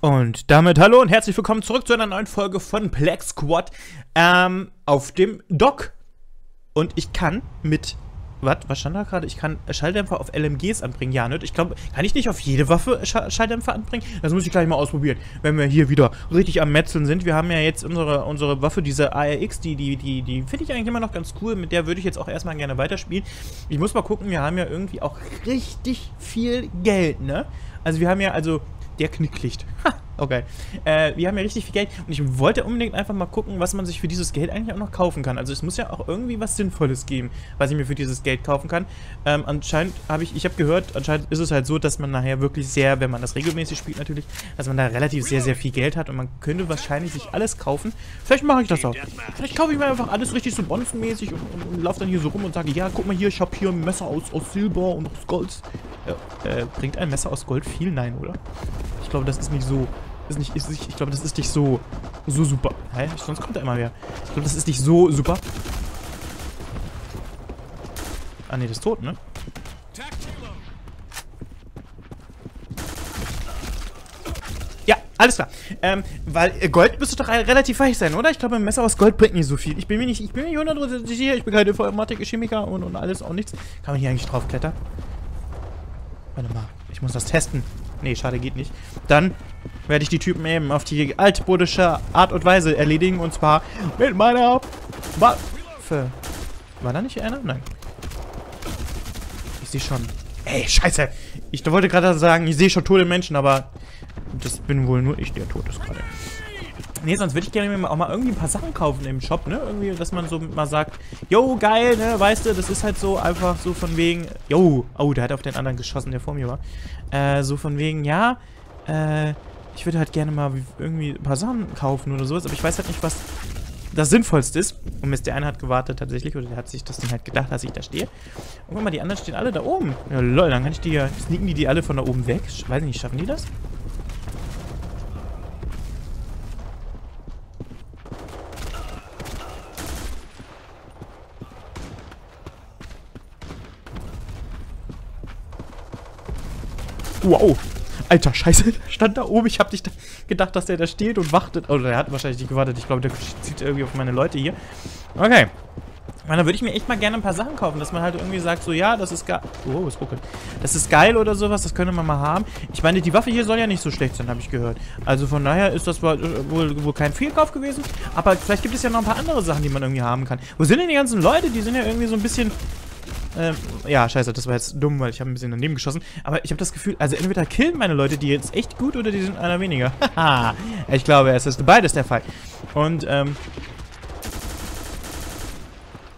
Und damit hallo und herzlich willkommen zurück zu einer neuen Folge von Black Squad ähm, auf dem Dock. Und ich kann mit, was, was stand da gerade? Ich kann Schalldämpfer auf LMGs anbringen. Ja, ne? Ich glaube, kann ich nicht auf jede Waffe Sch Schalldämpfer anbringen? Das muss ich gleich mal ausprobieren, wenn wir hier wieder richtig am Metzeln sind. Wir haben ja jetzt unsere, unsere Waffe, diese ARX, die, die, die, die finde ich eigentlich immer noch ganz cool. Mit der würde ich jetzt auch erstmal gerne weiterspielen. Ich muss mal gucken, wir haben ja irgendwie auch richtig viel Geld, ne? Also wir haben ja, also der Knicklicht. Ha, okay. Äh, wir haben ja richtig viel Geld und ich wollte unbedingt einfach mal gucken, was man sich für dieses Geld eigentlich auch noch kaufen kann. Also es muss ja auch irgendwie was Sinnvolles geben, was ich mir für dieses Geld kaufen kann. Ähm, anscheinend habe ich, ich habe gehört, anscheinend ist es halt so, dass man nachher wirklich sehr, wenn man das regelmäßig spielt natürlich, dass man da relativ sehr, sehr viel Geld hat und man könnte wahrscheinlich sich alles kaufen. Vielleicht mache ich das auch. Vielleicht kaufe ich mir einfach alles richtig so bonzenmäßig und, und, und laufe dann hier so rum und sage, ja, guck mal hier, ich habe hier ein Messer aus, aus Silber und aus Gold. Äh, äh, bringt ein Messer aus Gold viel? Nein, oder? Ich glaube, das ist nicht so. Ist nicht, ist ich glaube, das ist nicht so, so super. Hä? Sonst kommt er immer wieder. Ich glaube, das ist nicht so super. Ah, ne, das ist tot, ne? Ja, alles klar. Ähm, weil äh, Gold müsste doch relativ weich sein, oder? Ich glaube, ein Messer aus Gold bringt nicht so viel. Ich bin mir nicht, ich bin mir nicht hundertprozentig sicher. Ich bin keine Informatik, Chemiker und, und alles auch nichts. Kann man hier eigentlich draufklettern? Warte mal, ich muss das testen. Nee, schade, geht nicht. Dann werde ich die Typen eben auf die altmodische Art und Weise erledigen. Und zwar mit meiner Waffe. War da nicht einer? Nein. Ich sehe schon... Ey, scheiße. Ich wollte gerade sagen, ich sehe schon tote Menschen, aber das bin wohl nur ich, der tot ist gerade. Nee, sonst würde ich gerne mir auch mal irgendwie ein paar Sachen kaufen im Shop, ne? Irgendwie, dass man so mal sagt, yo, geil, ne? Weißt du, das ist halt so einfach so von wegen, yo, oh, der hat auf den anderen geschossen, der vor mir war. Äh, so von wegen, ja, äh, ich würde halt gerne mal irgendwie ein paar Sachen kaufen oder sowas, aber ich weiß halt nicht, was das Sinnvollste ist. Und Mist, der eine hat gewartet tatsächlich, oder der hat sich das dann halt gedacht, dass ich da stehe. Und guck mal, die anderen stehen alle da oben. Ja, lol, dann kann ich die ja, sneaken die die alle von da oben weg. Weiß nicht, schaffen die das? Wow. Alter, scheiße, stand da oben. Ich hab nicht gedacht, dass der da steht und wartet. Oder er hat wahrscheinlich nicht gewartet. Ich glaube, der zieht irgendwie auf meine Leute hier. Okay. dann würde ich mir echt mal gerne ein paar Sachen kaufen, dass man halt irgendwie sagt, so, ja, das ist geil. Oh, was gucke. Das ist geil oder sowas, das könnte man mal haben. Ich meine, die Waffe hier soll ja nicht so schlecht sein, habe ich gehört. Also von daher ist das wohl, wohl kein Fehlkauf gewesen. Aber vielleicht gibt es ja noch ein paar andere Sachen, die man irgendwie haben kann. Wo sind denn die ganzen Leute? Die sind ja irgendwie so ein bisschen ähm, ja, scheiße, das war jetzt dumm, weil ich habe ein bisschen daneben geschossen. Aber ich habe das Gefühl, also entweder killen meine Leute die jetzt echt gut oder die sind einer weniger. Haha, ich glaube, es ist beides der Fall. Und, ähm...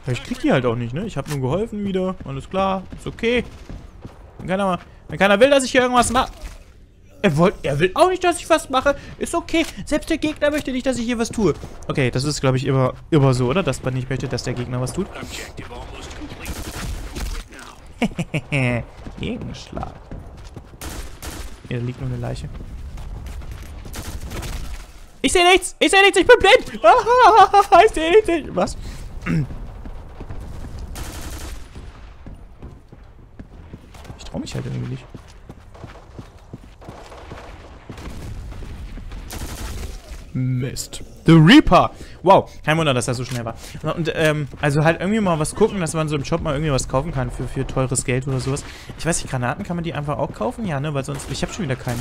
Ich krieg die halt auch nicht, ne? Ich habe nur geholfen wieder. Alles klar, ist okay. Wenn keiner, wenn keiner will, dass ich hier irgendwas mache... Er, wollt, er will auch nicht, dass ich was mache. Ist okay. Selbst der Gegner möchte nicht, dass ich hier was tue. Okay, das ist, glaube ich, immer, immer so, oder? Dass man nicht möchte, dass der Gegner was tut. Gegenschlag. Hier liegt nur eine Leiche. Ich sehe nichts! Ich sehe nichts! Ich bin blind! ich sehe nichts! Was? Ich traue mich halt irgendwie nicht. Mist. The Reaper. Wow, kein Wunder, dass er so schnell war. Und, ähm, also halt irgendwie mal was gucken, dass man so im Shop mal irgendwie was kaufen kann für, für teures Geld oder sowas. Ich weiß nicht, Granaten kann man die einfach auch kaufen? Ja, ne, weil sonst, ich habe schon wieder keine.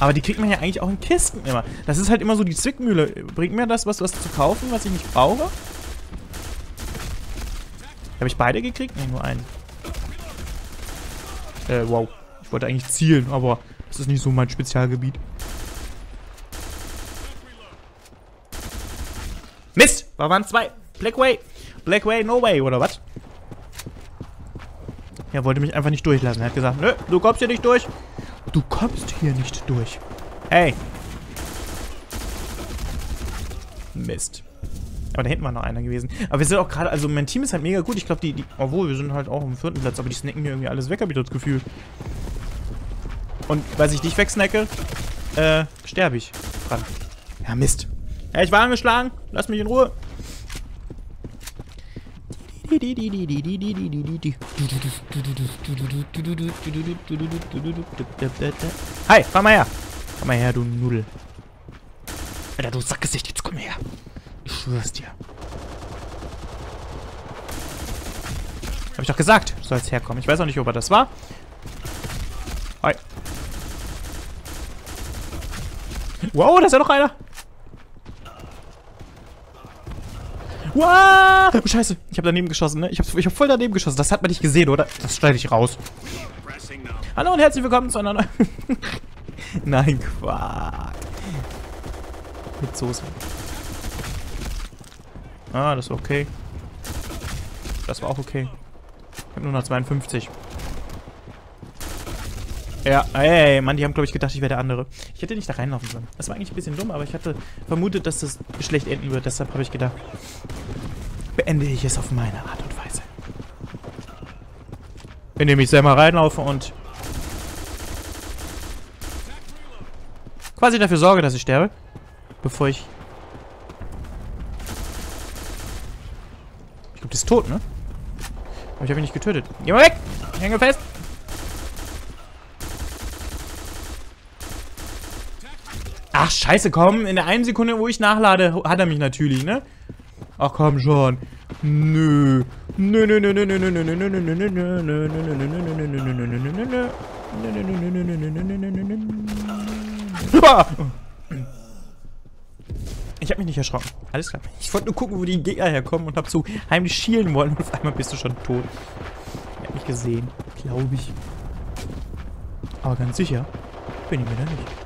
Aber die kriegt man ja eigentlich auch in Kisten immer. Das ist halt immer so die Zwickmühle. Bringt mir das was, was zu kaufen, was ich nicht brauche? Habe ich beide gekriegt? Ne, nur einen. Äh, wow. Ich wollte eigentlich zielen, aber das ist nicht so mein Spezialgebiet. Mist! Da waren zwei. Black Way. Black Way, no way, oder was? Er wollte mich einfach nicht durchlassen. Er hat gesagt, nö, du kommst hier nicht durch. Du kommst hier nicht durch. Hey. Mist. Aber da hinten war noch einer gewesen. Aber wir sind auch gerade, also mein Team ist halt mega gut. Ich glaube, die, die, obwohl, wir sind halt auch im vierten Platz, aber die snacken hier irgendwie alles weg, habe ich das Gefühl. Und weil ich dich wegsnacke, äh, sterbe ich dran. Ja, Mist. Ja, ich war angeschlagen. Lass mich in Ruhe. Hi, fahr mal her. Komm mal her, du Nudel. Alter, du Sackgesicht, jetzt komm her. Ich schwör's dir. Hab ich doch gesagt, du sollst herkommen. Ich weiß auch nicht, ob er das war. Hi. Wow, da ist ja noch einer. Wow! Oh, scheiße, ich habe daneben geschossen, ne? Ich habe ich hab voll daneben geschossen. Das hat man nicht gesehen, oder? Das schneide ich raus. Hallo und herzlich willkommen zu einer neuen... Nein, Quark. Mit Soße. Ah, das war okay. Das war auch okay. Ich habe nur noch 52. Ja, ey, Mann, die haben, glaube ich, gedacht, ich wäre der andere. Ich hätte nicht da reinlaufen sollen. Das war eigentlich ein bisschen dumm, aber ich hatte vermutet, dass das schlecht enden wird. Deshalb habe ich gedacht, beende ich es auf meine Art und Weise. Indem ich selber reinlaufe und quasi dafür sorge, dass ich sterbe. Bevor ich... Ich glaube, das ist tot, ne? Aber ich habe ihn nicht getötet. Geh mal weg! Hänge fest! Ach, scheiße, komm. In der einen Sekunde, wo ich nachlade, hat er mich natürlich, ne? Ach, komm schon. Nö. Nö, nö, nö, nö, nö, nö, nö, nö, nö, nö, nö, nö, nö, nö, nö, nö, nö, nö, Ich hab mich nicht erschrocken. Alles klar. Ich wollte nur gucken, wo die Gegner herkommen und hab so heimlich schielen wollen und auf einmal bist du schon tot. Ich hab mich gesehen. Glaube ich. Aber ganz sicher bin ich mir da nicht.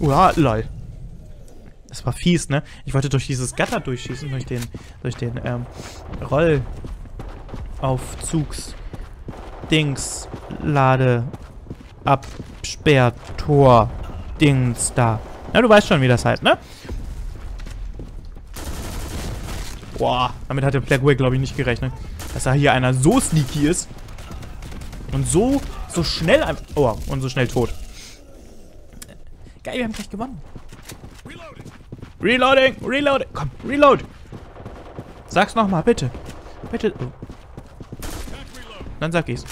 Uah, lol. Das war fies, ne? Ich wollte durch dieses Gatter durchschießen, durch den, durch den, ähm, Rollaufzugs Dings, Lade, Absperr, Tor, Dings da. Ja, du weißt schon, wie das heißt, ne? Boah, damit hat der Plagway, glaube ich, nicht gerechnet. Dass da hier einer so sneaky ist. Und so, so schnell... Oh, und so schnell tot. Geil, wir haben gleich gewonnen. Reloading, reloading. Komm, reload. Sag's nochmal, bitte. Bitte. Oh. Dann sag ich's.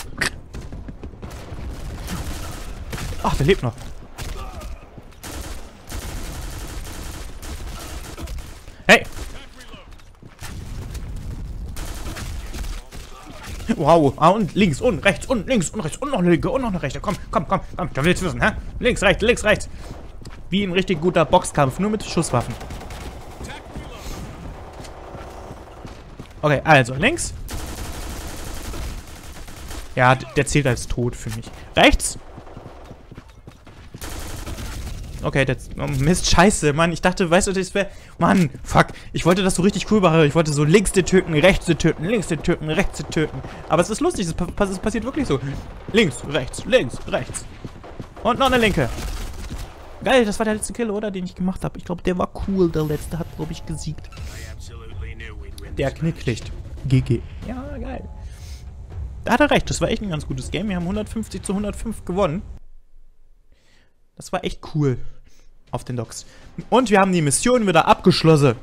Ach, der lebt noch. Hey! Wow, ah, und links und rechts und links und rechts und noch eine linke und noch eine rechte. Komm, komm, komm, komm, da willst du wissen, hä? Links, rechts, links, rechts. Wie ein richtig guter Boxkampf, nur mit Schusswaffen. Okay, also links. Ja, der zählt als tot für mich. Rechts. Okay, der... Oh, Mist, scheiße, Mann. Ich dachte, weißt du, das wäre... Mann, fuck. Ich wollte das so richtig cool machen. Ich wollte so links den töten, rechts den töten, links den töten, rechts den töten. Aber es ist lustig, es passiert wirklich so. Links, rechts, links, rechts. Und noch eine linke. Geil, das war der letzte Kill, oder? Den ich gemacht habe. Ich glaube, der war cool. Der letzte hat, glaube ich, gesiegt. Der Knicklicht. GG. Ja, geil. Da hat er recht. Das war echt ein ganz gutes Game. Wir haben 150 zu 105 gewonnen. Das war echt cool. Auf den Docks. Und wir haben die Mission wieder abgeschlossen.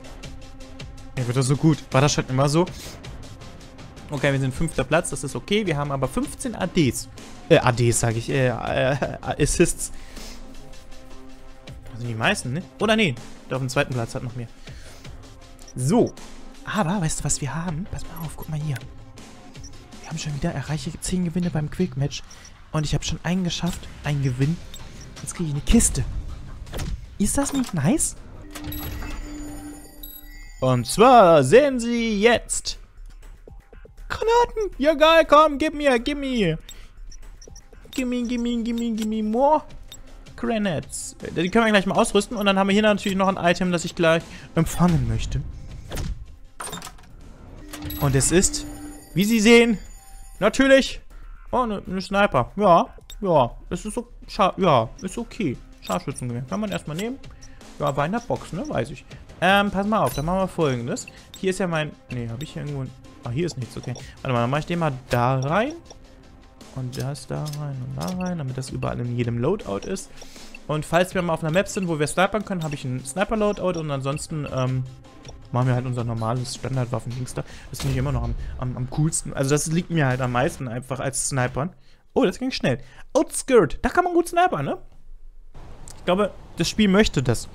Ja, wird das so gut. War das schon immer so? Okay, wir sind fünfter Platz. Das ist okay. Wir haben aber 15 ADs. Äh, ADs sage ich. Äh, äh, Assists sind die meisten, ne? Oder nee, der auf dem zweiten Platz hat noch mehr. So. Aber, weißt du, was wir haben? Pass mal auf, guck mal hier. Wir haben schon wieder erreiche 10 Gewinne beim Quick Match. Und ich habe schon einen geschafft. Einen Gewinn. Jetzt kriege ich eine Kiste. Ist das nicht nice? Und zwar sehen Sie jetzt. Granaten. Ja geil, komm, gib mir, gib mir. Gimme, gimme, gimme, gimme more. Grenades. Die können wir gleich mal ausrüsten. Und dann haben wir hier natürlich noch ein Item, das ich gleich empfangen möchte. Und es ist, wie Sie sehen, natürlich... Oh, eine ne Sniper. Ja, ja. Es ist so... Ja, ist okay. Scharfschützengewehr. Kann man erstmal nehmen. Ja, war in der Box, ne? Weiß ich. Ähm, pass mal auf. Dann machen wir folgendes. Hier ist ja mein... Ne, habe ich hier irgendwo... Ah, hier ist nichts. Okay. Warte mal, dann mache ich den mal da rein. Und das da rein und da rein, damit das überall in jedem Loadout ist. Und falls wir mal auf einer Map sind, wo wir snipern können, habe ich einen Sniper-Loadout und ansonsten, ähm, machen wir halt unser normales Standardwaffen-Dings da. Das finde ich immer noch am, am, am coolsten. Also das liegt mir halt am meisten einfach als Snipern. Oh, das ging schnell. Outskirt. Da kann man gut snipern, ne? Ich glaube, das Spiel möchte das.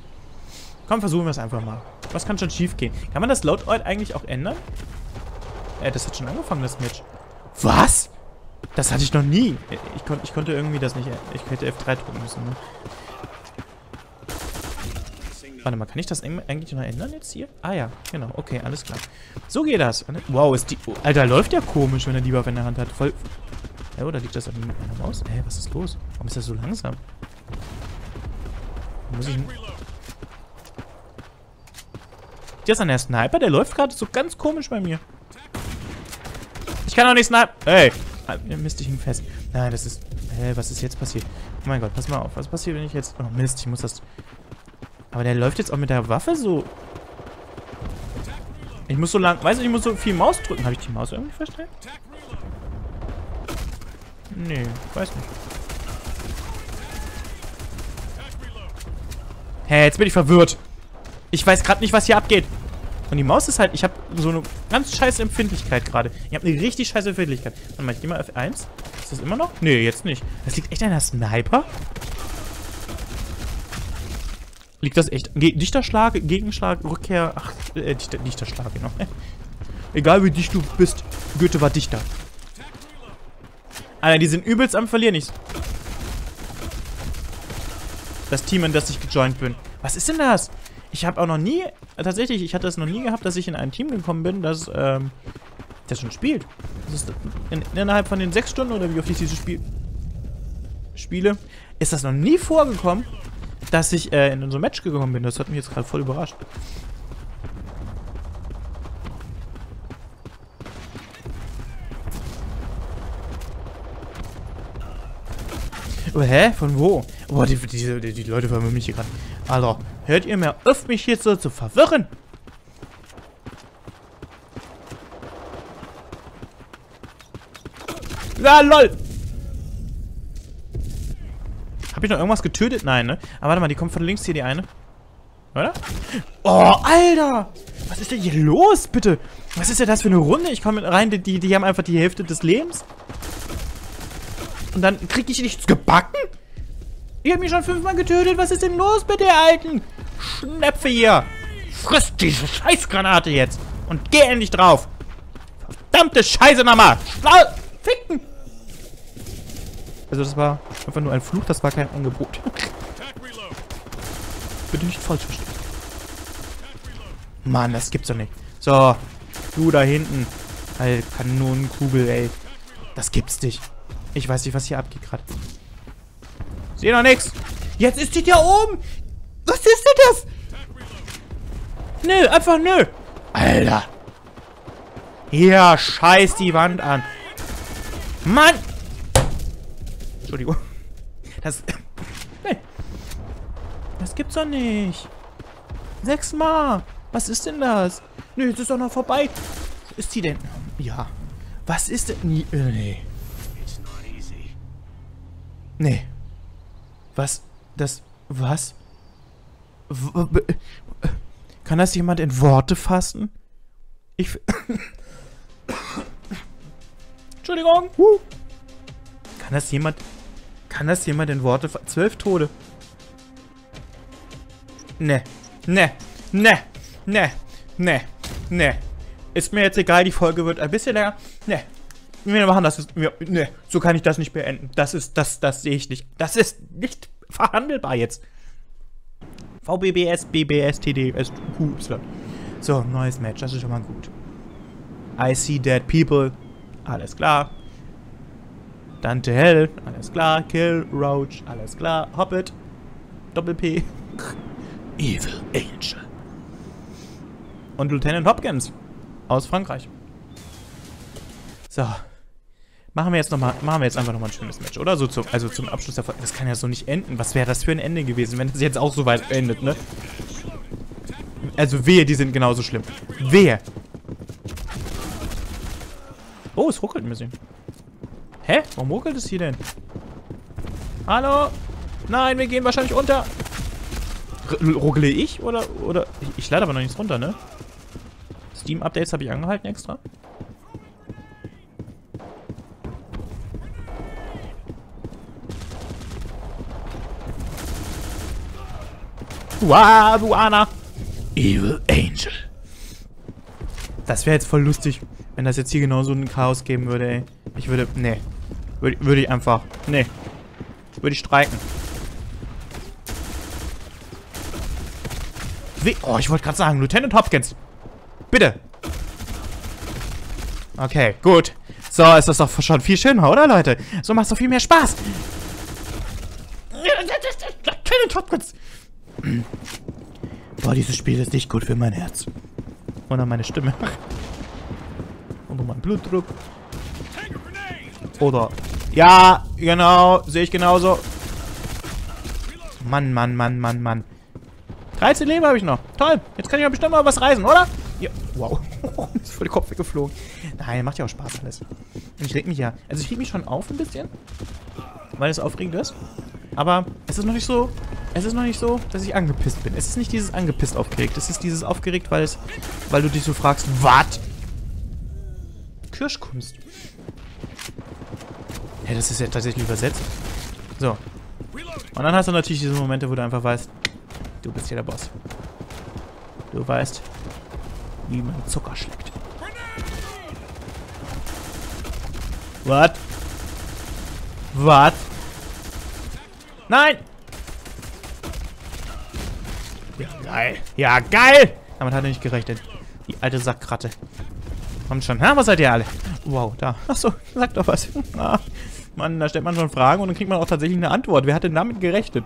Komm, versuchen wir es einfach mal. Was kann schon schief gehen? Kann man das Loadout eigentlich auch ändern? Äh, das hat schon angefangen, das Match. Was? Das hatte ich noch nie. Ich, kon ich konnte irgendwie das nicht... Ich hätte F3 drücken müssen, ne? Warte mal, kann ich das eigentlich noch ändern jetzt hier? Ah ja, genau. Okay, alles klar. So geht das. Wow, ist die... Alter, läuft ja komisch, wenn er die Waffe in der Hand hat. Voll... Ja, oder liegt das an der Maus? Hä, was ist los? Warum ist das so langsam? Muss ich... Der ist an der Sniper, der läuft gerade so ganz komisch bei mir. Ich kann auch nicht snipen. Ey. Ah, Mist, ich hing fest. Nein, das ist... Hä, was ist jetzt passiert? Oh mein Gott, pass mal auf. Was passiert, wenn ich jetzt... Oh Mist, ich muss das... Aber der läuft jetzt auch mit der Waffe so... Ich muss so lang... Weißt du, ich muss so viel Maus drücken. Habe ich die Maus irgendwie verstellt? Nee, weiß nicht. Hä, hey, jetzt bin ich verwirrt. Ich weiß gerade nicht, was hier abgeht. Und die Maus ist halt, ich habe so eine ganz scheiße Empfindlichkeit gerade. Ich habe eine richtig scheiße Empfindlichkeit. Warte mal, ich gehe mal F1. Ist das immer noch? Nee, jetzt nicht. Das liegt echt an der Sniper? Liegt das echt? Ge Dichterschlag, Gegenschlag, Rückkehr. Ach, äh, Dichter, Dichterschlag, genau. Egal wie dicht du bist, Goethe war Dichter. Alter, die sind übelst am Verlieren. Ich das Team, in das ich gejoint bin. Was ist denn das? Ich habe auch noch nie, tatsächlich, ich hatte es noch nie gehabt, dass ich in ein Team gekommen bin, das, ähm, das schon spielt. Das ist in, innerhalb von den sechs Stunden oder wie oft ich dieses Spiel spiele, ist das noch nie vorgekommen, dass ich äh, in ein Match gekommen bin. Das hat mich jetzt gerade voll überrascht. Oh, hä? Von wo? Boah, die, die, die, die Leute verwirren mich hier gerade. Alter, hört ihr mir auf, mich hier so zu verwirren? Ja, lol! Hab ich noch irgendwas getötet? Nein, ne? Aber warte mal, die kommt von links hier, die eine. Oder? Oh, Alter! Was ist denn hier los, bitte? Was ist denn das für eine Runde? Ich komme rein, die, die haben einfach die Hälfte des Lebens. Und dann kriege ich nichts gebacken? Ihr habt mich schon fünfmal getötet. Was ist denn los mit der alten Schnäpfe hier? Friss diese Scheißgranate jetzt. Und geh endlich drauf. Verdammte Scheiße nochmal. Schlau. Ficken. Also das war einfach nur ein Fluch. Das war kein Angebot. Bitte nicht falsch verstehen. Mann, das gibt's doch nicht. So. Du da hinten. Alter, Kanonenkugel, ey. Das gibt's nicht. Ich weiß nicht, was hier abgeht gerade. Sehe noch nichts. Jetzt ist die da oben. Was ist denn das? Nö, einfach nö. Alter. Hier, scheiß die Wand an. Mann. Entschuldigung. Das... Das gibt's doch nicht. Sechsmal. Was ist denn das? Nö, jetzt ist doch noch vorbei. Ist die denn? Ja. Was ist denn... Nee. nee. Nee. Was? Das. Was? Kann das jemand in Worte fassen? Ich. Entschuldigung. Huh. Kann das jemand. Kann das jemand in Worte fassen? Zwölf Tode. Ne. Ne. Ne. Ne. Ne. Ne. Ist mir jetzt egal, die Folge wird ein bisschen länger. Ne. Wir machen das. Wir, ne, so kann ich das nicht beenden. Das ist, das, das sehe ich nicht. Das ist nicht verhandelbar jetzt. VBBS, BBS, TD, SQY. So, neues Match. Das ist schon mal gut. I see dead people. Alles klar. Dante Hell. Alles klar. Kill Roach. Alles klar. Hobbit. Doppel P. Evil Angel. Und Lieutenant Hopkins. Aus Frankreich. So. Machen wir jetzt noch mal, machen wir jetzt einfach nochmal ein schönes Match, oder? So zum, also zum Abschluss der Folge. Das kann ja so nicht enden. Was wäre das für ein Ende gewesen, wenn es jetzt auch so weit endet, ne? Also wehe, die sind genauso schlimm. Wehe. Oh, es ruckelt ein bisschen. Hä? Warum ruckelt es hier denn? Hallo? Nein, wir gehen wahrscheinlich unter. R ruckle ich? Oder, oder... Ich, ich lade aber noch nichts runter, ne? Steam-Updates habe ich angehalten extra. Du Anna. Evil Angel. Das wäre jetzt voll lustig, wenn das jetzt hier genau so ein Chaos geben würde, ey. Ich würde, nee. Würde, würde ich einfach, nee. Würde ich streiken. Wie, oh, ich wollte gerade sagen, Lieutenant Hopkins. Bitte. Okay, gut. So, ist das doch schon viel schöner, oder, Leute? So macht es doch viel mehr Spaß. Lieutenant Hopkins. Boah, dieses Spiel ist nicht gut für mein Herz. Oder meine Stimme. Oder mein Blutdruck. Oder... Ja, genau. Sehe ich genauso. Mann, Mann, Mann, Mann, Mann. 13 Leben habe ich noch. Toll. Jetzt kann ich ja bestimmt mal was reisen, oder? Ja. Wow. ist voll der Kopf weggeflogen. Nein, macht ja auch Spaß alles. Ich reg mich ja... Also ich reg mich schon auf ein bisschen. Weil es aufregend ist. Aber es ist noch nicht so... Es ist noch nicht so, dass ich angepisst bin. Es ist nicht dieses angepisst aufgeregt. Es ist dieses aufgeregt, weil es... Weil du dich so fragst, was? Kirschkunst. Ja, das ist ja tatsächlich übersetzt. So. Und dann hast du natürlich diese Momente, wo du einfach weißt, du bist hier der Boss. Du weißt, wie man Zucker schlägt. Was? Was? Nein! Ja, geil. Ja, geil! Damit hat er nicht gerechnet. Die alte Sackkratte. Kommt schon. Ha, was seid ihr alle? Wow, da. Achso, sag doch was. Ah, Mann, da stellt man schon Fragen und dann kriegt man auch tatsächlich eine Antwort. Wer hat denn damit gerechnet?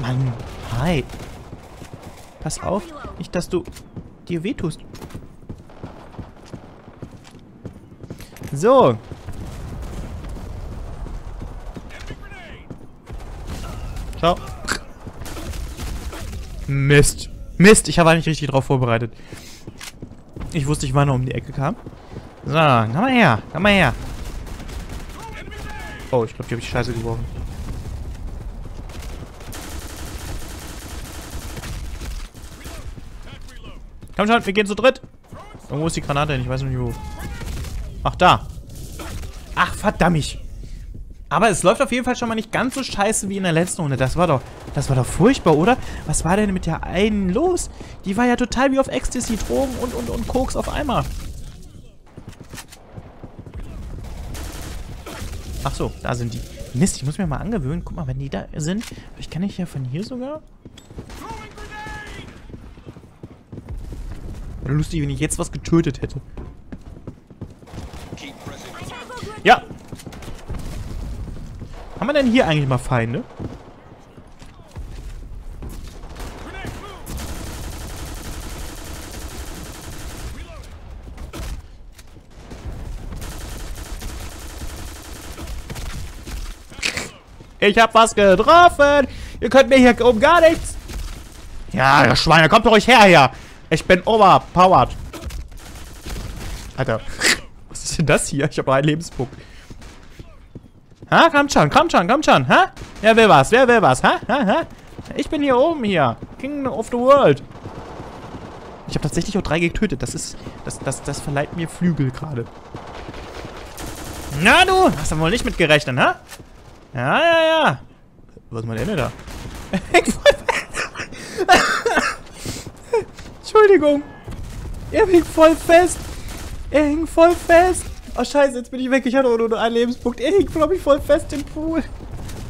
Mann, hi. Pass auf, nicht, dass du dir wehtust. So. Ciao. Mist. Mist, ich habe nicht richtig drauf vorbereitet. Ich wusste nicht, wann er um die Ecke kam. So, komm mal her. Komm mal her. Oh, ich glaube, die habe ich scheiße geworfen. Komm schon, wir gehen zu dritt. Irgendwo ist die Granate hin, ich weiß nicht wo. Ach, da. Ach, verdammt. Aber es läuft auf jeden Fall schon mal nicht ganz so scheiße wie in der letzten Runde. Das war doch, das war doch furchtbar, oder? Was war denn mit der einen los? Die war ja total wie auf Ecstasy, Drogen und, und, und Koks auf einmal. Ach so, da sind die. Mist, ich muss mir mal angewöhnen. Guck mal, wenn die da sind. Ich kann ich ja von hier sogar. Wäre lustig, wenn ich jetzt was getötet hätte. Ja, wir denn hier eigentlich mal Feinde? Ich hab was getroffen. Ihr könnt mir hier um gar nichts. Ja, ihr Schweine, kommt doch euch her hier. Ich bin overpowered. Alter. Was ist denn das hier? Ich habe einen Lebenspunkt. Ha, kommt schon, kommt schon, kommt schon, ha? Wer will was, wer will was, ha? ha, ha? Ich bin hier oben hier. King of the World. Ich habe tatsächlich auch drei getötet. Das ist, das, das, das verleiht mir Flügel gerade. Na du, hast du wohl nicht mitgerechnet, ha? Ja, ja, ja. Was ist mein Ende da? Entschuldigung. Er hing voll fest. Er hing voll fest. Oh scheiße, jetzt bin ich weg. Ich hatte nur einen Lebenspunkt. Er hing, glaube ich, voll fest im Pool.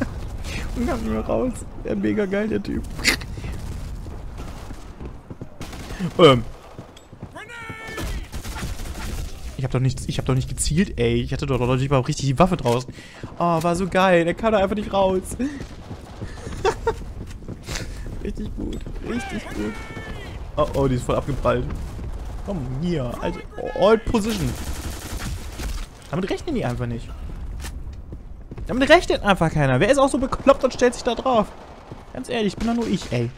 Und kam nicht mehr raus. Der mega geil, der Typ. ähm. Ich hab doch nicht, ich hab doch nicht gezielt, ey. Ich hatte doch noch nicht mal richtig die Waffe draußen. Oh, war so geil. Der kam da einfach nicht raus. richtig gut. Richtig gut. Oh, oh, die ist voll abgeprallt. Komm, hier. Also, All Position. Damit rechnen die einfach nicht. Damit rechnet einfach keiner. Wer ist auch so bekloppt und stellt sich da drauf? Ganz ehrlich, bin doch nur ich, ey.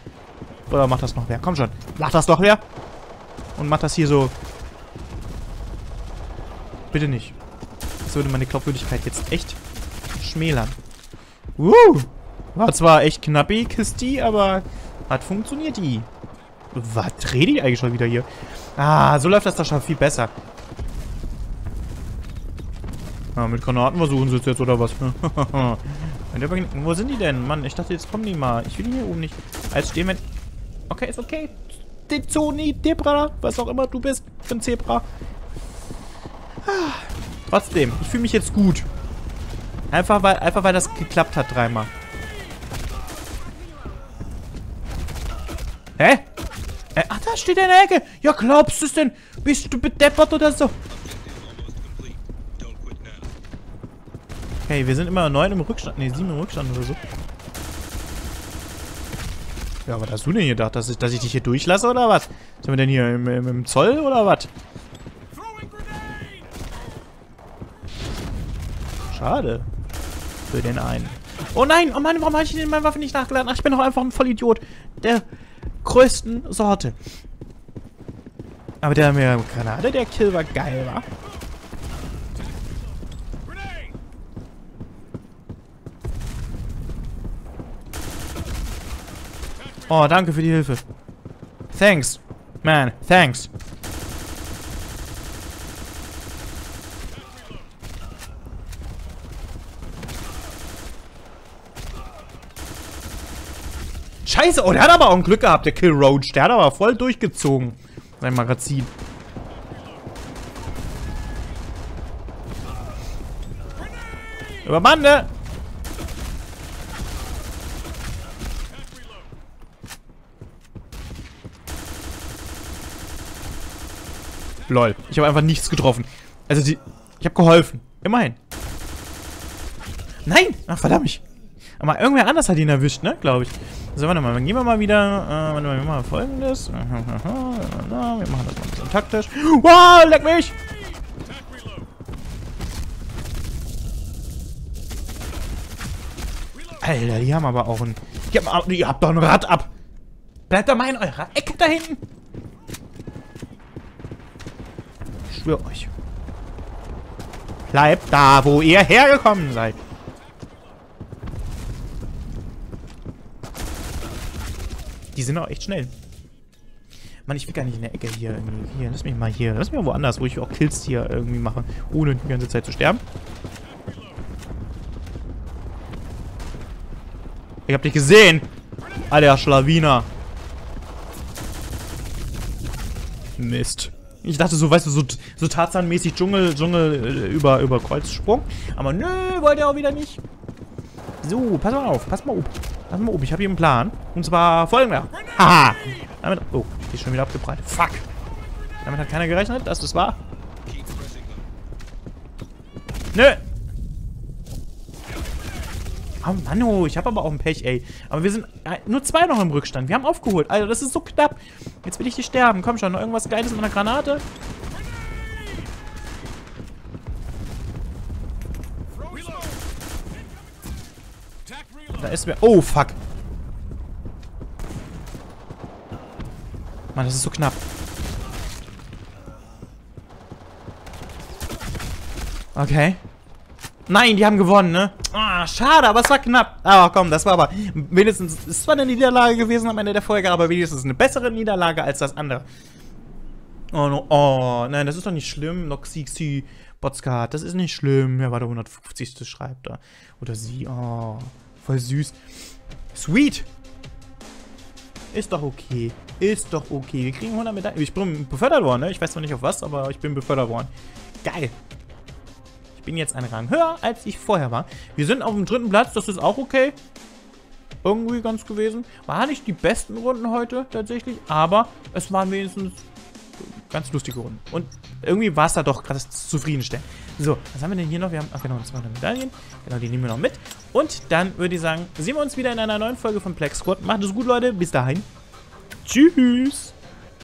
Oder macht das noch wer? Komm schon. Macht das doch wer. Und macht das hier so. Bitte nicht. Das würde meine Glaubwürdigkeit jetzt echt schmälern. Uh. War zwar echt knappig, Kisti, aber hat funktioniert die. Was dreht die eigentlich schon wieder hier? Ah, so läuft das doch schon viel besser. Ja, mit Granaten versuchen sie es jetzt, oder was? Wo sind die denn? Mann, ich dachte, jetzt kommen die mal. Ich will die hier oben nicht. Als stehen wir... Okay, ist okay. Zoni, Debra, was auch immer du bist. Ich bin Zebra. Trotzdem, ich fühle mich jetzt gut. Einfach weil, einfach weil das geklappt hat dreimal. Hä? Äh, ach, da steht in der Ecke. Ja, glaubst du es denn? Bist du bedeppert oder so? Okay, wir sind immer neun im Rückstand. Ne, sieben im Rückstand oder so. Ja, was hast du denn gedacht? Dass ich, dass ich dich hier durchlasse oder was? Sind wir denn hier im, im, im Zoll oder was? Schade. Für den einen. Oh nein! Oh Mann, warum habe ich denn meine Waffe nicht nachgeladen? Ach, ich bin doch einfach ein Vollidiot. Der größten Sorte. Aber der mir Granate, der Kill war geil, wa? Oh, danke für die Hilfe. Thanks. Man, thanks. Scheiße, oh, der hat aber auch ein Glück gehabt, der Kill Roach. Der hat aber voll durchgezogen. Sein Magazin. Überbande! Lol. Ich habe einfach nichts getroffen. Also die... Ich habe geholfen. Immerhin. Nein! Ach, verdammt. Aber irgendwer anders hat ihn erwischt, ne? Glaube ich. So, warte mal. Dann gehen wir mal wieder... Äh, warte mal, wir machen folgendes. Wir machen das mal ein bisschen taktisch. Wow, leck mich! Alter, die haben aber auch ein... Ihr habt doch ein Rad ab! Bleibt doch mal in eurer Ecke da hinten! Schwöre euch. Bleibt da, wo ihr hergekommen seid. Die sind auch echt schnell. Mann, ich will gar nicht in der Ecke hier. Hier, lass mich mal hier. Lass mich mal woanders, wo ich auch Kills hier irgendwie mache. Ohne die ganze Zeit zu sterben. Ich hab dich gesehen. Alter, Schlawiner. Mist. Ich dachte so, weißt du, so, so Tarzan-mäßig Dschungel, Dschungel äh, über, über Kreuzsprung. Aber nö, wollt ihr auch wieder nicht. So, pass mal auf, pass mal auf. Pass mal auf, ich habe hier einen Plan. Und zwar folgender. Haha. Damit, oh, die ist schon wieder abgebreitet. Fuck. Damit hat keiner gerechnet, dass das war. Nö. Oh Mann, oh, ich habe aber auch ein Pech, ey. Aber wir sind äh, nur zwei noch im Rückstand. Wir haben aufgeholt. Alter, das ist so knapp. Jetzt will ich hier sterben. Komm schon, noch irgendwas Geiles mit einer Granate? Da ist wer. Oh, fuck. Mann, das ist so knapp. Okay. Nein, die haben gewonnen, ne? Ah, schade, aber es war knapp. Aber komm, das war aber wenigstens, es war eine Niederlage gewesen am Ende der Folge, aber wenigstens eine bessere Niederlage als das andere. Oh, no, oh nein, das ist doch nicht schlimm. Noxixi, Botskat, das ist nicht schlimm. Ja, war der 150. schreibt da. Oder sie, oh, voll süß. Sweet. Ist doch okay. Ist doch okay. Wir kriegen 100 Medaillen. Ich bin befördert worden, ne? Ich weiß noch nicht auf was, aber ich bin befördert worden. Geil. Ich bin jetzt einen Rang höher, als ich vorher war. Wir sind auf dem dritten Platz, das ist auch okay. Irgendwie ganz gewesen. War nicht die besten Runden heute tatsächlich, aber es waren wenigstens ganz lustige Runden. Und irgendwie war es da doch gerade zufriedenstellend. So, was haben wir denn hier noch? Wir haben, ach genau, 200 Medaillen. Genau, die nehmen wir noch mit. Und dann würde ich sagen, sehen wir uns wieder in einer neuen Folge von Plex Squad. Macht es gut, Leute. Bis dahin. Tschüss.